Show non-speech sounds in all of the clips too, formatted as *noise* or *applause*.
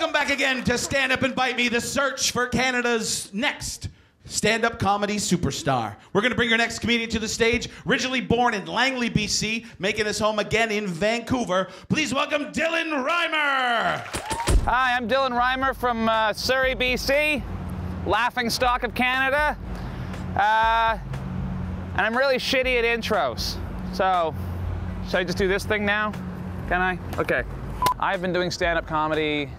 Welcome back again to Stand Up and Bite Me, the search for Canada's next stand up comedy superstar. We're going to bring your next comedian to the stage. Originally born in Langley, BC, making his home again in Vancouver. Please welcome Dylan Rhymer. Hi, I'm Dylan Rhymer from uh, Surrey, BC, laughing stock of Canada. Uh, and I'm really shitty at intros. So, should I just do this thing now? Can I? Okay. I've been doing stand up comedy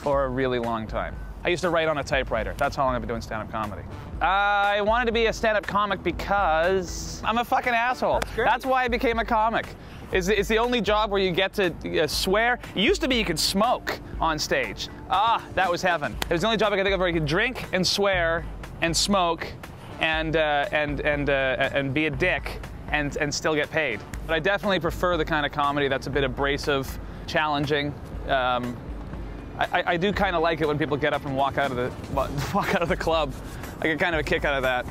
for a really long time. I used to write on a typewriter. That's how long I've been doing stand up comedy. I wanted to be a stand up comic because I'm a fucking asshole. That's. That's why I became a comic. It's, it's the only job where you get to uh, swear. It used to be you could smoke on stage. Ah, that was heaven. It was the only job I could think of where you could drink and swear and smoke and, uh, and, and, uh, and be a dick and, and still get paid. But I definitely prefer the kind of comedy that's a bit abrasive, challenging. Um, I, I do kind of like it when people get up and walk out of the *laughs* walk out of the club. I get kind of a kick out of that.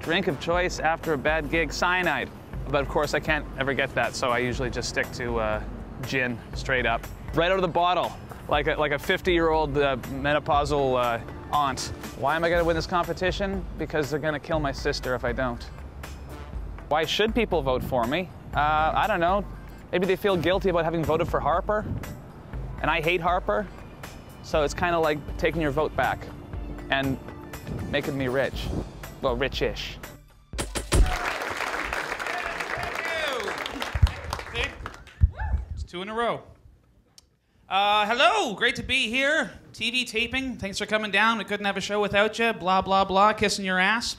Drink of choice after a bad gig, cyanide. But of course, I can't ever get that, so I usually just stick to uh, gin straight up, right out of the bottle, like a, like a 50-year-old uh, menopausal uh, aunt. Why am I going to win this competition? Because they're going to kill my sister if I don't. Why should people vote for me? Uh, I don't know. Maybe they feel guilty about having voted for Harper, and I hate Harper. So it's kind of like taking your vote back and making me rich. Well, rich-ish. It's two in a row. Uh, hello, great to be here. TV taping. Thanks for coming down. We couldn't have a show without you. Blah blah blah. Kissing your ass.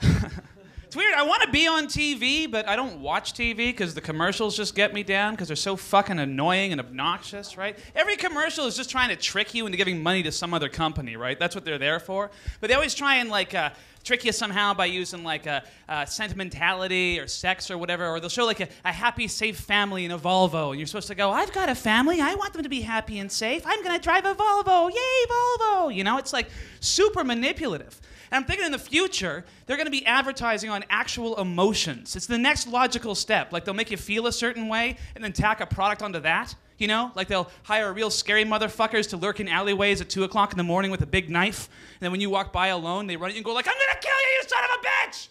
*laughs* weird. I want to be on TV, but I don't watch TV because the commercials just get me down because they're so fucking annoying and obnoxious, right? Every commercial is just trying to trick you into giving money to some other company, right? That's what they're there for. But they always try and like. Uh, trick you somehow by using like a, a, sentimentality or sex or whatever, or they'll show like a, a, happy, safe family in a Volvo, and you're supposed to go, I've got a family, I want them to be happy and safe, I'm gonna drive a Volvo, yay, Volvo! You know, it's like super manipulative. And I'm thinking in the future, they're gonna be advertising on actual emotions. It's the next logical step. Like they'll make you feel a certain way and then tack a product onto that. You know, like they'll hire real scary motherfuckers to lurk in alleyways at two o'clock in the morning with a big knife, and then when you walk by alone, they run at you and go like, "I'm gonna kill you, you son of a bitch!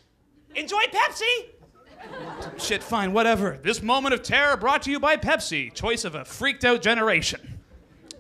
Enjoy Pepsi." Shit, fine, whatever. This moment of terror brought to you by Pepsi, choice of a freaked out generation.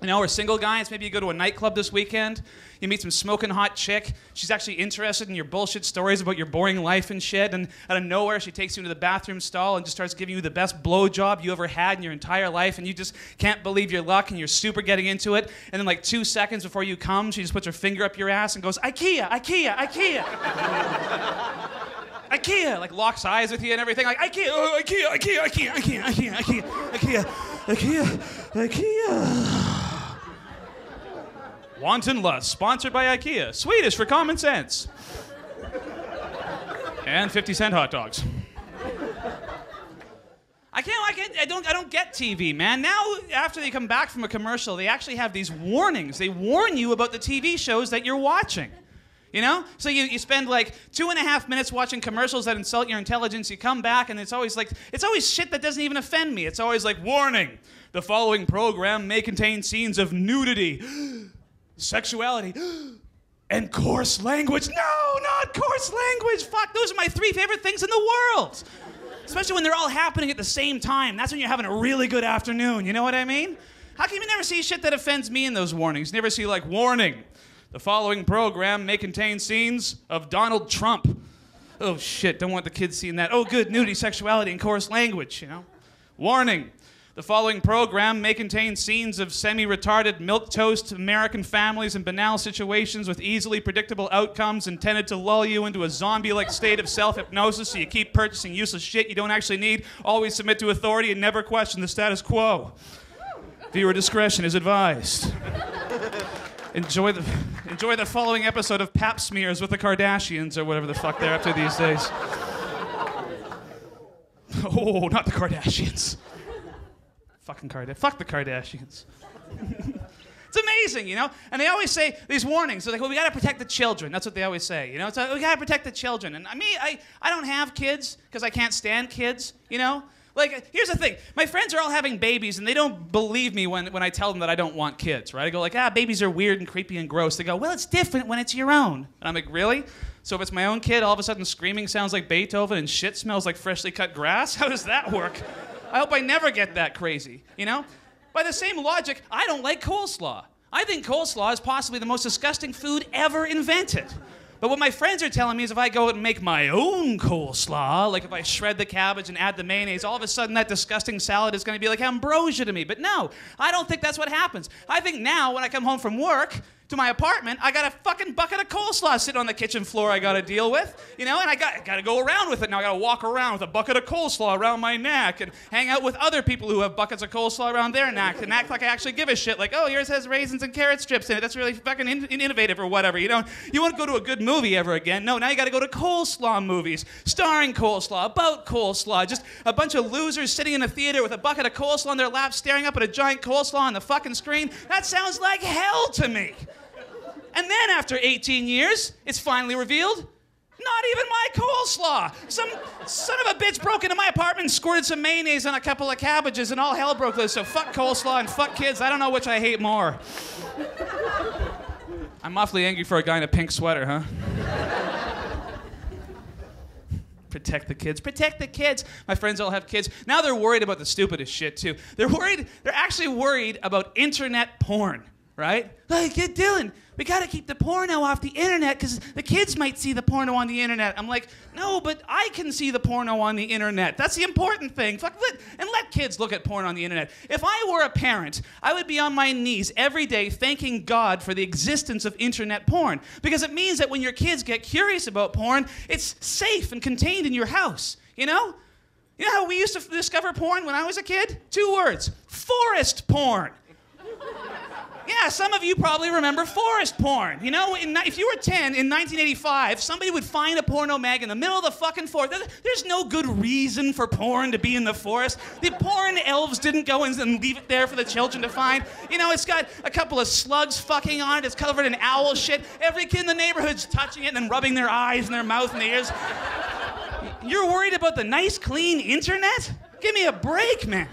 You know, we're single guys. Maybe you go to a nightclub this weekend. You meet some smoking hot chick. She's actually interested in your bullshit stories about your boring life and shit. And out of nowhere, she takes you into the bathroom stall and just starts giving you the best blowjob you ever had in your entire life. And you just can't believe your luck and you're super getting into it. And then, like two seconds before you come, she just puts her finger up your ass and goes, IKEA, IKEA, IKEA. *laughs* IKEA, like locks eyes with you and everything, like IKEA, oh, IKEA, IKEA, IKEA, IKEA, IKEA, IKEA, IKEA, IKEA, IKEA. Wanton Lust, sponsored by IKEA. Swedish for common sense. And 50 cent hot dogs. I can't, I can't, I don't, I don't get TV, man. Now, after they come back from a commercial, they actually have these warnings. They warn you about the TV shows that you're watching. You know? So you, you spend like two and a half minutes watching commercials that insult your intelligence. You come back, and it's always like, it's always shit that doesn't even offend me. It's always like, warning, the following program may contain scenes of nudity, *gasps* sexuality, *gasps* and coarse language. No, not coarse language. Fuck, those are my three favorite things in the world. Especially when they're all happening at the same time. That's when you're having a really good afternoon. You know what I mean? How come you never see shit that offends me in those warnings? Never see, like, warning. The following program may contain scenes of Donald Trump. Oh shit, don't want the kids seeing that. Oh good, nudity, sexuality, and coarse language, you know? Warning. The following program may contain scenes of semi retarded, milk toast American families in banal situations with easily predictable outcomes intended to lull you into a zombie like state of self hypnosis so you keep purchasing useless shit you don't actually need. Always submit to authority and never question the status quo. Viewer discretion is advised. enjoy, the, enjoy the following episode of Pap Smears with the Kardashians or whatever the fuck they're up to these days. *laughs* Oh, not the Kardashians. Fucking Kardashians. Fuck the Kardashians. *laughs* it's amazing, you know? And they always say these warnings. They're like, well, we gotta protect the children. That's what they always say, you know? It's like, we gotta protect the children. And I mean, I, I don't have kids because I can't stand kids, you know? Like, here's the thing. My friends are all having babies, and they don't believe me when, when I tell them that I don't want kids, right? I go like, ah, babies are weird and creepy and gross. They go, well, it's different when it's your own. And I'm like, really? So if it's my own kid, all of a sudden screaming sounds like Beethoven and shit smells like freshly cut grass? *laughs* How does that work? I hope I never get that crazy, you know? By the same logic, I don't like coleslaw. I think coleslaw is possibly the most disgusting food ever invented. But what my friends are telling me is if I go and make my own coleslaw, like if I shred the cabbage and add the mayonnaise, all of a sudden that disgusting salad is going to be like ambrosia to me. But no, I don't think that's what happens. I think now when I come home from work, to my apartment, I got a fucking bucket of coleslaw sitting on the kitchen floor I got to deal with, you know, and I got, got to go around with it. Now I got to walk around with a bucket of coleslaw around my neck and hang out with other people who have buckets of coleslaw around their neck and act like I actually give a shit. Like, oh, yours has raisins and carrot strips in it. That's really fucking in- innovative or whatever. You know, you won't go to a good movie ever again. No, now you got to go to coleslaw movies, starring coleslaw, about coleslaw. Just a bunch of losers sitting in a theater with a bucket of coleslaw on their lap, staring up at a giant coleslaw on the fucking screen. That sounds like hell to me. And then after 18 years, it's finally revealed not even my coleslaw. Some son of a bitch broke into my apartment and squirted some mayonnaise on a couple of cabbages, and all hell broke loose. So fuck coleslaw and fuck kids. I don't know which I hate more. I'm awfully angry for a guy in a pink sweater, huh? protect the kids protect the kids my friends all have kids now they're worried about the stupidest shit too they're worried they're actually worried about internet porn right like dylan we got to keep the porno off the internet because the kids might see the porno on the internet. I'm like, no, but I can see the porno on the internet. That's the important thing. Fuck, let, and let kids look at porn on the internet. If I were a parent, I would be on my knees every day thanking God for the existence of internet porn because it means that when your kids get curious about porn, it's safe and contained in your house. You know? You know how we used to discover porn when I was a kid? Two words forest porn. Yeah, some of you probably remember forest porn. You know, in, if you were 10 in 1985, somebody would find a porno mag in the middle of the fucking forest. There's no good reason for porn to be in the forest. The porn elves didn't go and leave it there for the children to find. You know, it's got a couple of slugs fucking on it. It's covered in owl shit. Every kid in the neighborhood's touching it and rubbing their eyes and their mouth and their ears. You're worried about the nice, clean internet? Give me a break, man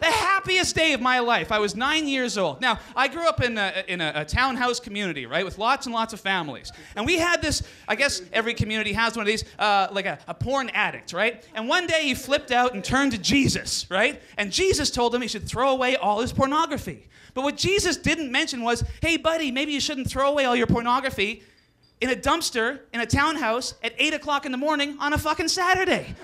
the happiest day of my life. I was nine years old. Now, I grew up in a, in a, a, townhouse community, right, with lots and lots of families. And we had this, I guess every community has one of these, uh, like a, a porn addict, right? And one day he flipped out and turned to Jesus, right? And Jesus told him he should throw away all his pornography. But what Jesus didn't mention was, hey, buddy, maybe you shouldn't throw away all your pornography in a dumpster in a townhouse at 8 o'clock in the morning on a fucking Saturday.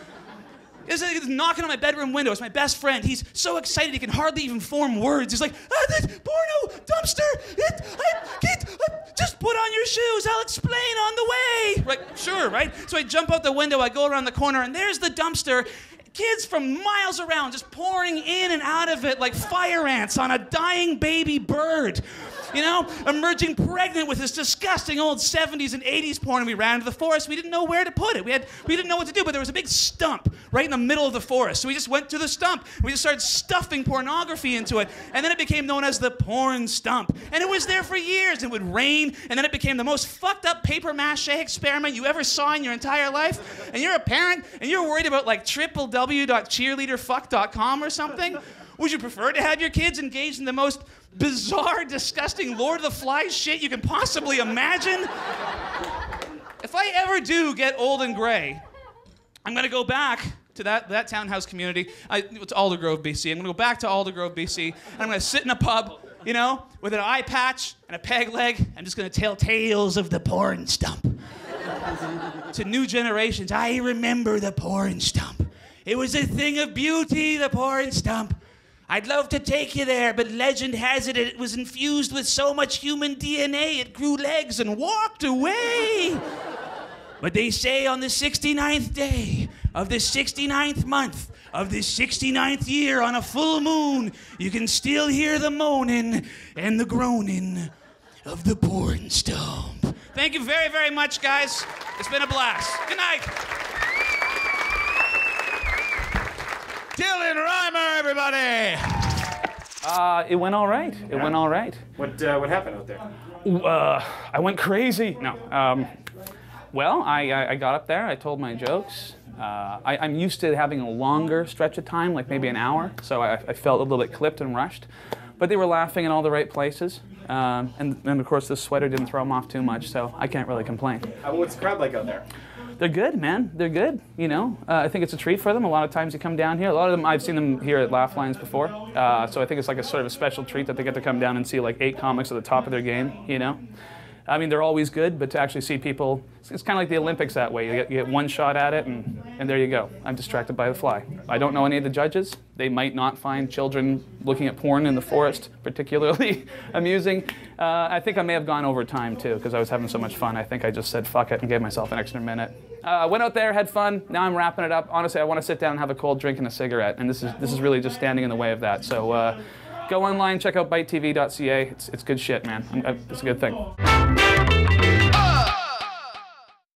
He's knocking on my bedroom window. It's my best friend. He's so excited he can hardly even form words. He's like, ah, this porno dumpster. It, I, get, I, just put on your shoes. I'll explain on the way. Right, sure, right? So I jump out the window. I go around the corner, and there's the dumpster. Kids from miles around just pouring in and out of it like fire ants on a dying baby bird you know, emerging pregnant with this disgusting old 70s and 80s porn. And we ran into the forest. We didn't know where to put it. We, had, we didn't know what to do, but there was a big stump right in the middle of the forest. So we just went to the stump. We just started stuffing pornography into it. And then it became known as the porn stump. And it was there for years. It would rain, and then it became the most fucked up paper mache experiment you ever saw in your entire life. And you're a parent, and you're worried about like www.cheerleaderfuck.com or something. Would you prefer to have your kids engaged in the most bizarre, disgusting Lord of the Flies shit you can possibly imagine? if I ever do get old and gray, I'm gonna go back to that, that townhouse community. I, it's Aldergrove, BC. I'm gonna go back to Aldergrove, BC, and I'm gonna sit in a pub, you know, with an eye patch and a peg leg. I'm just gonna tell tales of the porn stump. to new generations, I remember the porn stump. It was a thing of beauty, the porn stump. I'd love to take you there, but legend has it it was infused with so much human DNA it grew legs and walked away. but they say on the 69th day of the 69th month of the 69th year on a full moon, you can still hear the moaning and the groaning of the porn stump. Thank you very, very much, guys. It's been a blast. Good night. Dylan Rhymer, everybody. Uh, it went all right. It went all right. What uh, what happened out there? Uh, I went crazy. No. Um, well, I, I, I got up there. I told my jokes. Uh, I, I'm used to having a longer stretch of time, like maybe an hour, so I, I felt a little bit clipped and rushed. But they were laughing in all the right places. Um, and, and of course, the sweater didn't throw them off too much, so I can't really complain. Uh, what's the crowd like out there? They're good, man. They're good. You know, uh, I think it's a treat for them. A lot of times they come down here. A lot of them, I've seen them here at Laugh Lines before. Uh, so I think it's like a sort of a special treat that they get to come down and see like eight comics at the top of their game. You know, I mean, they're always good, but to actually see people, it's, it's kind of like the Olympics that way. You get, you get one shot at it, and, and there you go. I'm distracted by the fly. I don't know any of the judges. They might not find children looking at porn in the forest particularly *laughs* amusing. Uh, I think I may have gone over time too, because I was having so much fun. I think I just said fuck it and gave myself an extra minute. Uh, went out there, had fun. Now I'm wrapping it up. Honestly, I want to sit down and have a cold drink and a cigarette, and this is this is really just standing in the way of that. So. Uh, Go online, check out bitetv.ca. It's, it's good shit, man. It's a good thing.